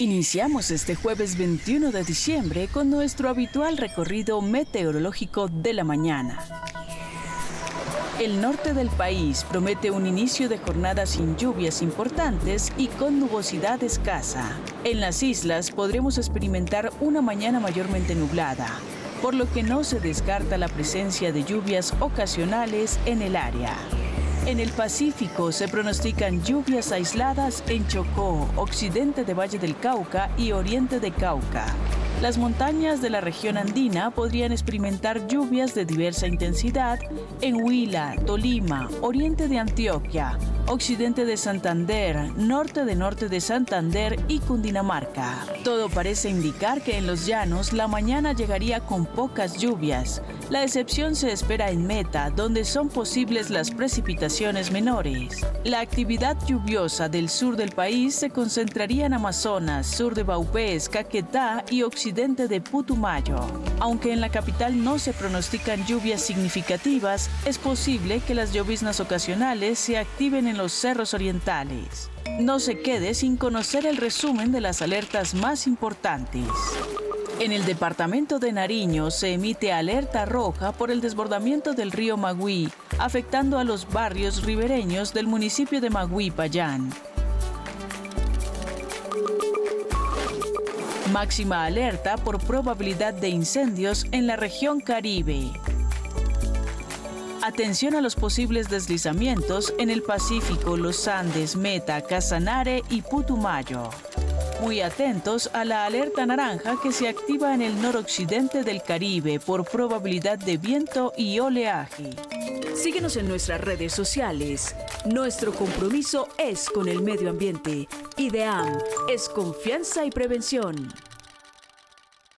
Iniciamos este jueves 21 de diciembre con nuestro habitual recorrido meteorológico de la mañana. El norte del país promete un inicio de jornada sin lluvias importantes y con nubosidad escasa. En las islas podremos experimentar una mañana mayormente nublada, por lo que no se descarta la presencia de lluvias ocasionales en el área. En el Pacífico se pronostican lluvias aisladas en Chocó, occidente de Valle del Cauca y oriente de Cauca. Las montañas de la región andina podrían experimentar lluvias de diversa intensidad en Huila, Tolima, oriente de Antioquia, occidente de Santander, norte de norte de Santander y Cundinamarca. Todo parece indicar que en los llanos la mañana llegaría con pocas lluvias. La excepción se espera en Meta, donde son posibles las precipitaciones menores. La actividad lluviosa del sur del país se concentraría en Amazonas, sur de Baupés, Caquetá y occidente de Putumayo. Aunque en la capital no se pronostican lluvias significativas, es posible que las lloviznas ocasionales se activen en los cerros orientales. No se quede sin conocer el resumen de las alertas más importantes. En el departamento de Nariño se emite alerta roja por el desbordamiento del río Magui, afectando a los barrios ribereños del municipio de Magui, Payán. Máxima alerta por probabilidad de incendios en la región Caribe. Atención a los posibles deslizamientos en el Pacífico, los Andes, Meta, Casanare y Putumayo. Muy atentos a la alerta naranja que se activa en el noroccidente del Caribe por probabilidad de viento y oleaje. Síguenos en nuestras redes sociales. Nuestro compromiso es con el medio ambiente. IDEAM es confianza y prevención.